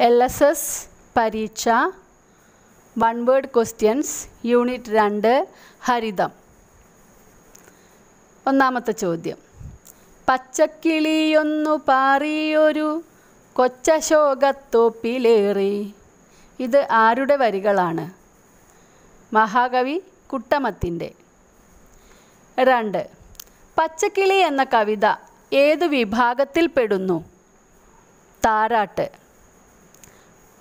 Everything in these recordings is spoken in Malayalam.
എൽ എസ് എസ് പരീക്ഷ വൺ വേർഡ് ക്വസ്റ്റ്യൻസ് യൂണിറ്റ് രണ്ട് ഹരിതം. ഒന്നാമത്തെ ചോദ്യം. പച്ചക്കിളിയൊന്നു പാറിയൊരു കൊച്ചശോകത്തോപ്പിലേറി. ഇത് ആരുടെ വരികളാണ്? മഹാകവി കുട്ടമത്തിന്റെ. രണ്ട്. പച്ചക്കിളി എന്ന കവിത ഏതു വിഭാഗത്തിൽപ്പെടുന്നു താരാട്ട്.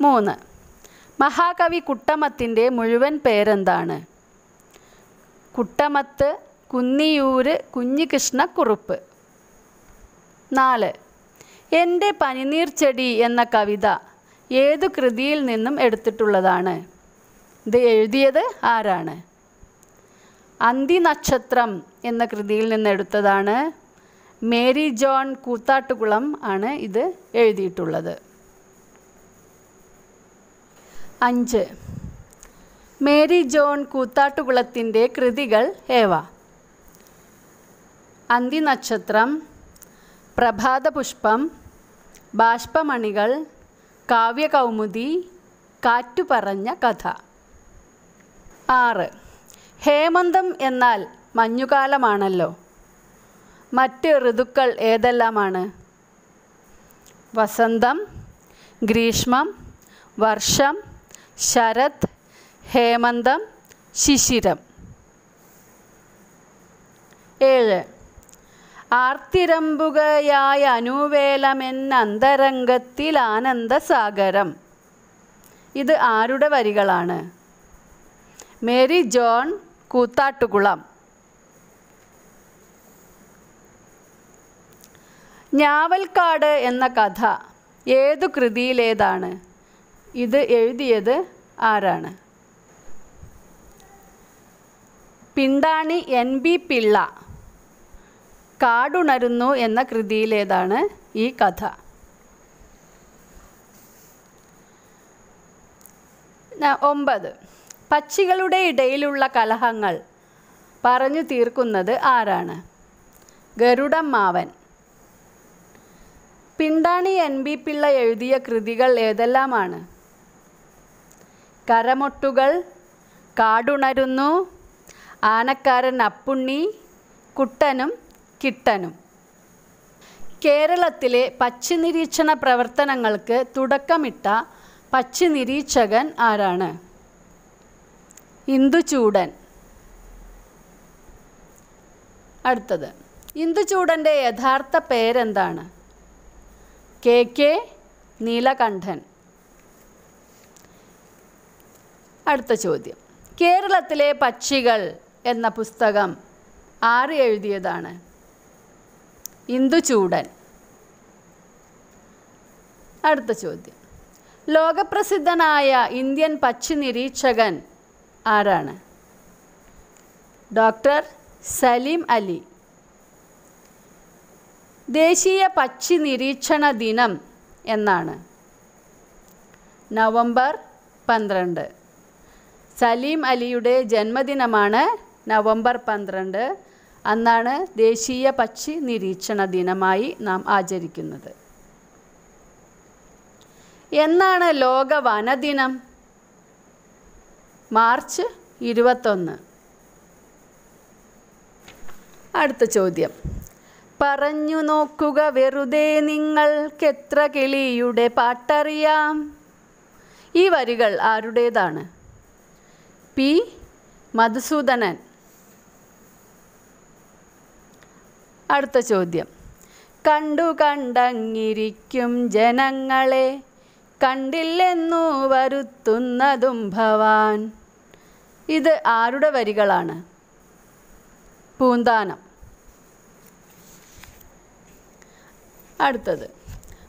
മൂന്ന്. മഹാകവി കുട്ടമത്തിന്റെ മുഴുവൻ പേരെന്താണ്? കുട്ടമത്ത് കുന്നിയൂര് കുഞ്ഞികൃഷ്ണക്കുറുപ്പ് നാല്. എന്റെ പനിനീർ ചെടി എന്ന കവിത ഏതു കൃതിയിൽ നിന്നും എടുത്തിട്ടുള്ളതാണ്? ഇത് എഴുതിയത് ആരാണ്? അന്തിനക്ഷത്രം എന്ന കൃതിയിൽ നിന്ന് എടുത്തതാണ്. മേരി ജോൺ കൂത്താട്ടുകുളം ആണ് ഇത് എഴുതിയിട്ടുള്ളത്. അഞ്ച്. മേരി ജോൺ കൂത്താട്ടുകുളത്തിന്റെ കൃതികൾ ഏവ? അന്തിനക്ഷത്രം പ്രഭാതപുഷ്പം ബാഷ്പമണികൾ കാവ്യകൗമുദി കാറ്റുപറഞ്ഞ കഥ. ആറ്. ഹേമന്തം എന്നാൽ മഞ്ഞുകാലമാണല്ലോ. മറ്റ് ഋതുക്കൾ ഏതെല്ലാമാണ്? വസന്തം ഗ്രീഷ്മം വർഷം ശരത് ഹേമന്തം ശിശിരം. ഏഴ്. ആർത്തിരമ്പുകയായ അനുവേലമെന്നന്തരംഗത്തിൽ ആനന്ദസാഗരം. ഇത് ആരുടെ വരികളാണ്? മേരി ജോൺ കൂത്താട്ടുകുളം. ഞാവൽക്കാട് എന്ന കഥ ഏതു കൃതിയിലേതാണ്? ഇത് എഴുതിയത് ആരാണ്? Pindani N B Pillai. കാടുണരുന്നു എന്ന കൃതിയിലേതാണ് ഈ കഥ. ഒമ്പത്. പക്ഷികളുടെ ഇടയിലുള്ള കലഹങ്ങൾ പറഞ്ഞു തീർക്കുന്നത് ആരാണ്? ഗരുഡം മാവൻ പിണ്ടാണി എൻ ബി പിള്ള എഴുതിയ കൃതികൾ ഏതെല്ലാമാണ്? കരമൊട്ടുകൾ കാടുണരുന്നു. ആനക്കാരൻ അപ്പുണ്ണി കുട്ടനും കിട്ടനും. കേരളത്തിലെ പക്ഷി നിരീക്ഷണ പ്രവർത്തനങ്ങൾക്ക് തുടക്കമിട്ട പക്ഷി നിരീക്ഷകൻ ആരാണ്? ഇന്ദുചൂടൻ. അടുത്തത്. ഇന്ദുചൂടന്റെ യഥാർത്ഥ പേരെന്താണ്? K K Neelakantan. അടുത്ത ചോദ്യം. കേരളത്തിലെ പക്ഷികൾ എന്ന പുസ്തകം ആര് എഴുതിയതാണ്? ഇന്ദുചൂടൻ അടുത്ത ചോദ്യം. ലോകപ്രസിദ്ധനായ ഇന്ത്യൻ പക്ഷി നിരീക്ഷകൻ ആരാണ്? ഡോക്ടർ സലീം അലി. ദേശീയ പക്ഷി നിരീക്ഷണ ദിനം എന്നാണ്. നവംബർ പന്ത്രണ്ട്. സലീം അലിയുടെ ജന്മദിനമാണ് നവംബർ പന്ത്രണ്ട്. അന്നാണ് ദേശീയ പക്ഷി നിരീക്ഷണ ദിനമായി നാം ആചരിക്കുന്നത്. എന്നാണ് ലോക വനദിനം? മാർച്ച് ഇരുപത്തൊന്ന്. അടുത്ത ചോദ്യം. പറഞ്ഞു നോക്കുക വെറുതെ നിങ്ങൾക്കെത്ര കിളിയുടെ പാട്ടറിയാം? ഈ വരികൾ ആരുടേതാണ്? പി മധുസൂദനൻ. അടുത്ത ചോദ്യം. കണ്ടു കണ്ടങ്ങിരിക്കും ജനങ്ങളെ കണ്ടില്ലെന്നു വരുത്തുന്നതും ഭവാൻ. ഇത് ആരുടെ വരികളാണ്? പൂന്താനം. അടുത്തത്.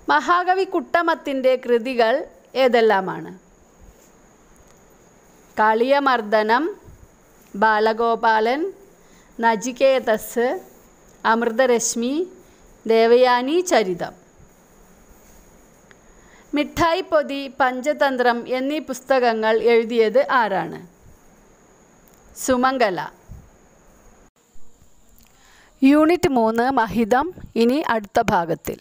മഹാകവി കുട്ടമത്തിന്റെ കൃതികൾ ഏതെല്ലാമാണ്? കളിയമർദ്ദനം ബാലഗോപാലൻ നചികേതസ് അമൃതരശ്മി ദേവയാനി ചരിതം. മിഠായി പൊതി പഞ്ചതന്ത്രം എന്നീ പുസ്തകങ്ങൾ എഴുതിയത് ആരാണ്? സുമംഗല. യൂണിറ്റ് മൂന്ന് മഹിതം ഇനി അടുത്ത ഭാഗത്തിൽ.